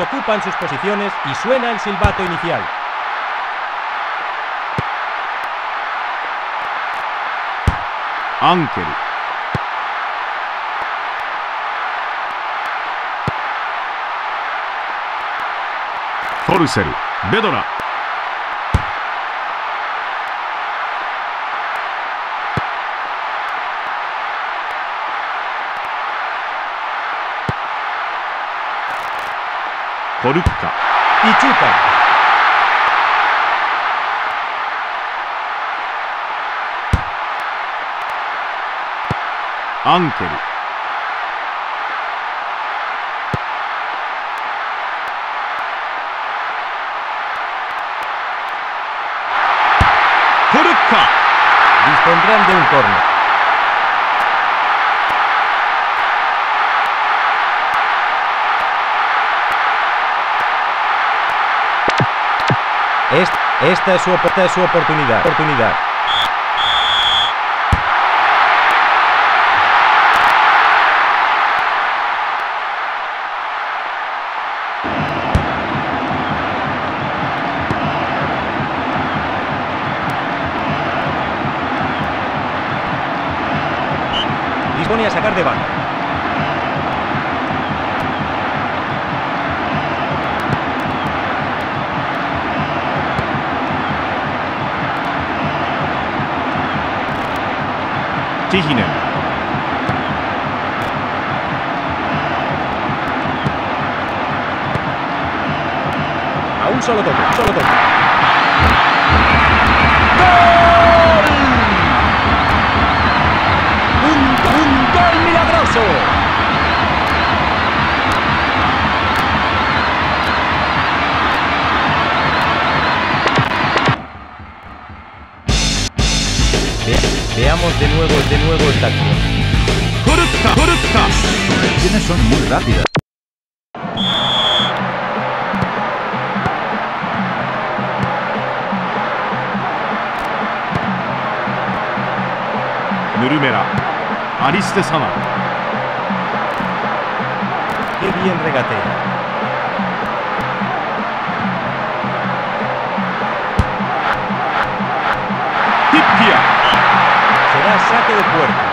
ocupan sus posiciones y suena el silbato inicial. Ángel. Forcel. Bedora. Corucca. Y chuta. Ángel. Corucca. Dispondrán de un corno. Est- Esta es su, esta es su oportunidad. oportunidad. Tihinen. A un solo toque, solo toque. ¡Gol! De nuevo, de nuevo. Corucca. Corucca. Las reacciones son muy rápidas. Nurmela. Ariste Sama. ¡Qué bien regatea! Será saque de puerta.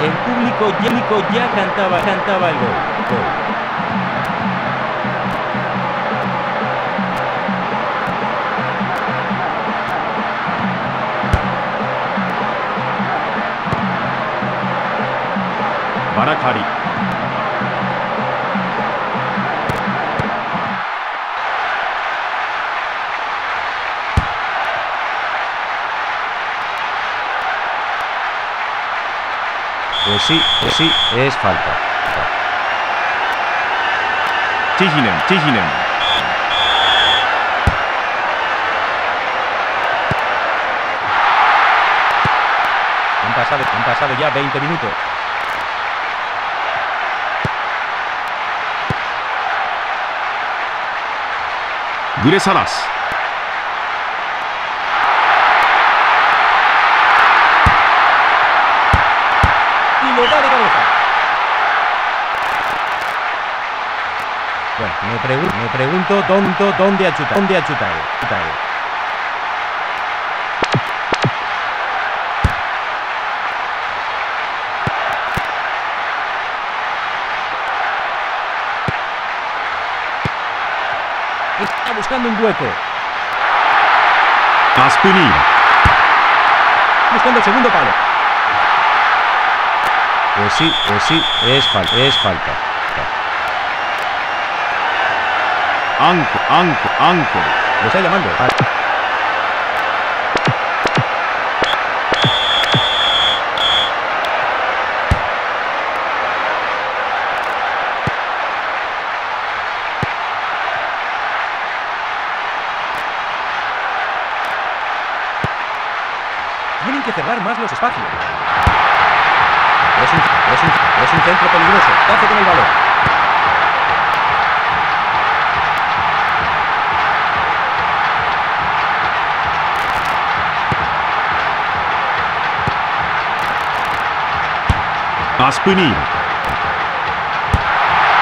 El público yénico ya cantaba, cantaba el gol. Gol. Barakari. Pues sí, pues sí, es falta. Tihinen. Tihinen. Han pasado, han pasado ya 20 minutos. Guresaras. Me, pregun- me pregunto dónde, dónde ha chutado. ¿Dónde ha chutado? Chutado. Está buscando un hueco. Aspuni. Buscando el segundo palo. Pues sí, pues sí, es falta, es falta. Anco, Anco, Anco. Lo está llamando. Tienen que cerrar más los espacios. Es un, es un, es un centro peligroso. Hace con el balón. Aspinir.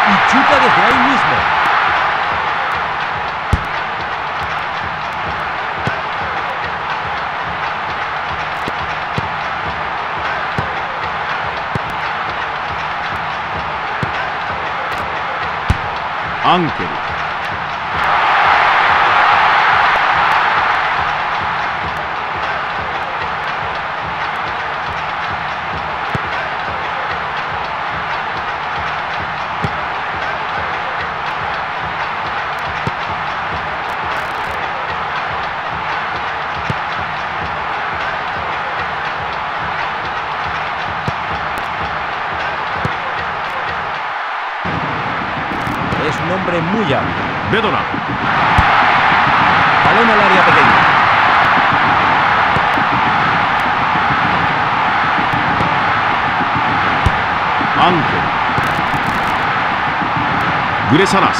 Y chuta desde ahí mismo. Ángel. Es un hombre muy hábil. Bedora. Balón al área pequeña. Ángel. Gresaras.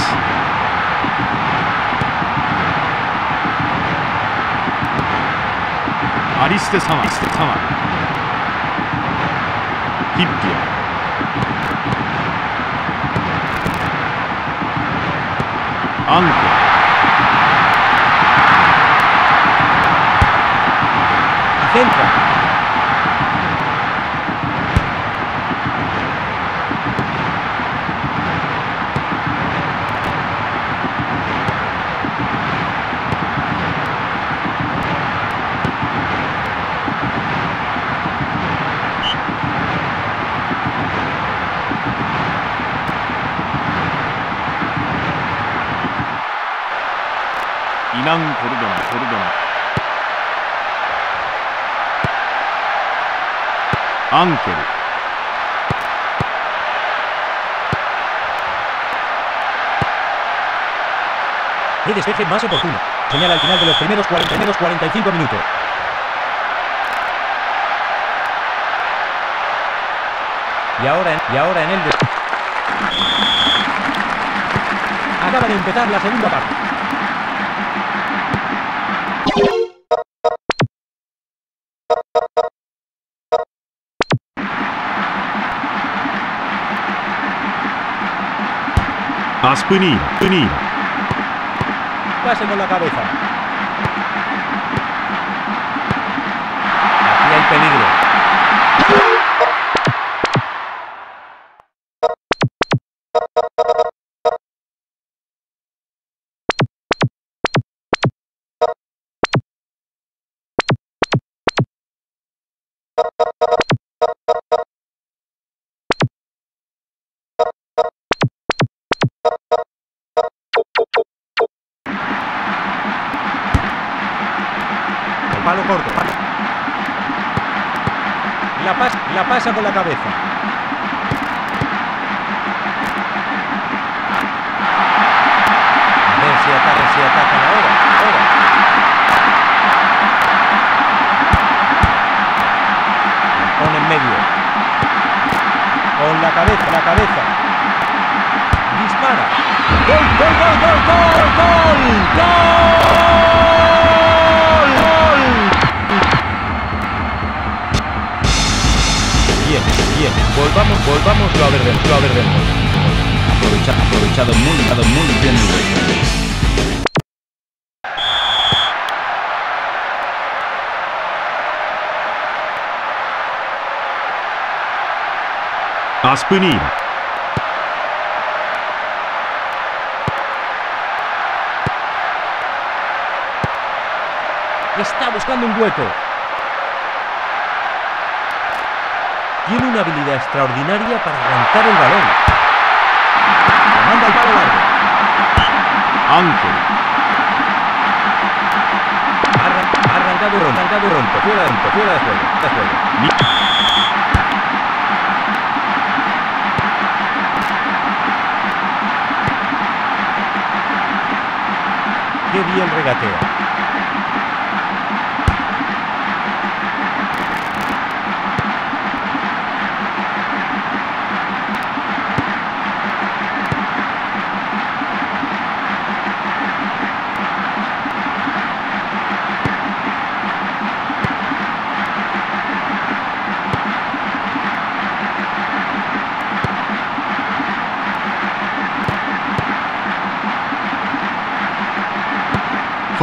Ariste Sama. Ariste Sama. Hippia. Ángel. Y centra. 이낭 고르도나 고르도나 앙케르 El despeje más oportuno. Señala al final de los primeros 40 primeros 45 minutos. Y ahora, en- y ahora en el des- Acaba de empezar la segunda parte. Aspinilla, Aspinilla. Pase con la cabeza. Palo corto. La, la pasa con la cabeza. A ver si atacan, si atacan ahora. ahora. Pone en medio. Con la cabeza, la cabeza. bien, bien. Volvamos, volvamos a ver dentro, a ver dentro. Aprovechado, aprovechado muy, muy bien el Está buscando un hueco. Tiene una habilidad extraordinaria para arrancar el balón. La manda al palo largo. Ángel. Arra arrancado y arrancado y. Fuera de rompe, fuera de juego. De juego. Qué bien regatea.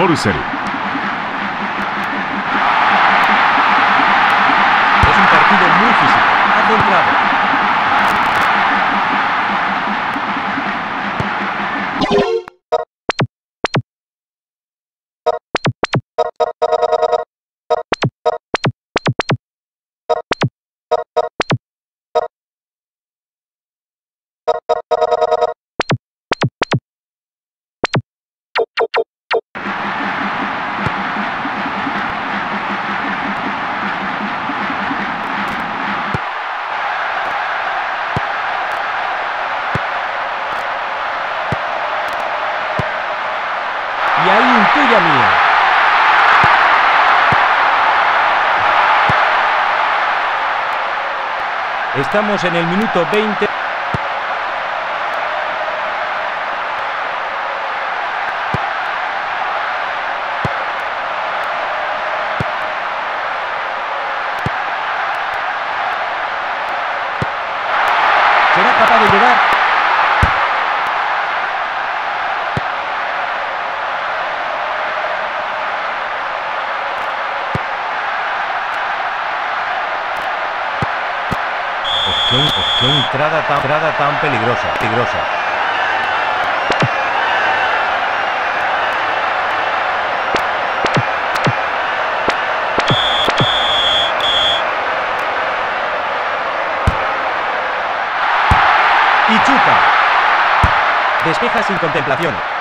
Kaoru Estamos en el minuto 20. ¿Será capaz de llegar? Oh, qué, oh, qué entrada tan, entrada tan peligrosa, peligrosa. Y chuta. Despeja sin contemplación.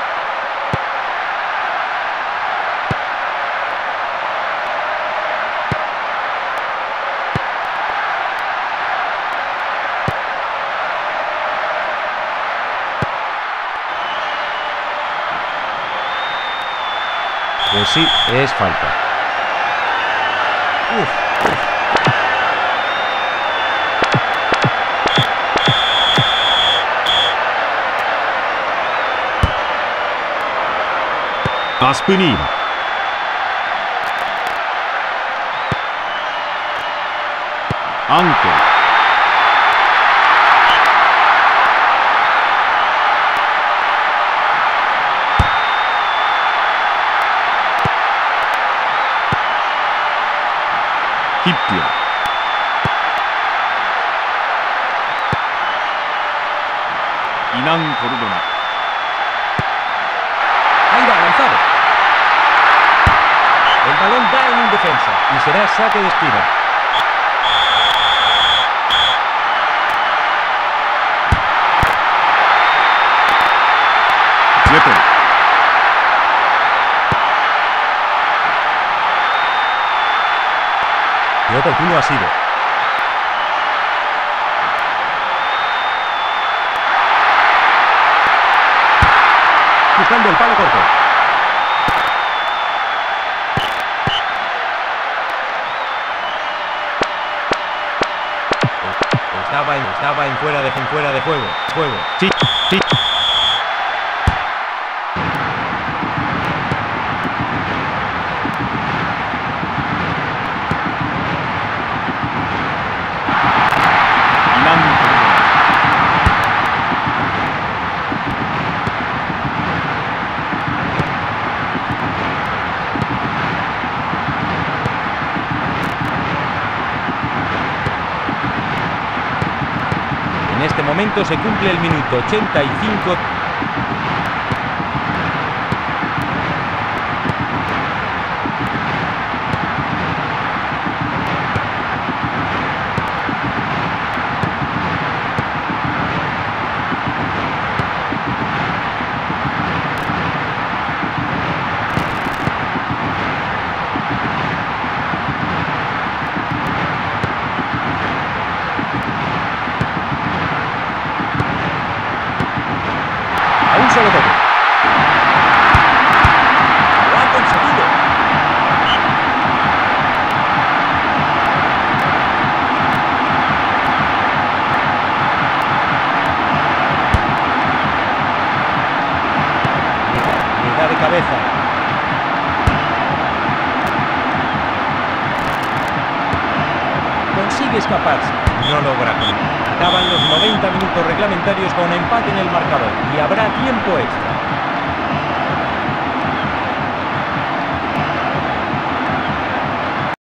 Sí, es falta. Uf, uf. アス principio. Inán Cordona. Ahí va, a lanzado. El balón va en un defensa y será saque de esquina. Qué oportuno ha sido. Buscando el palo corto. Estaba en, estaba en fuera de en fuera de juego. Juego. Sí, sí. Se cumple el minuto 85. Acaban los 90 minutos reglamentarios con empate en el marcador y habrá tiempo extra.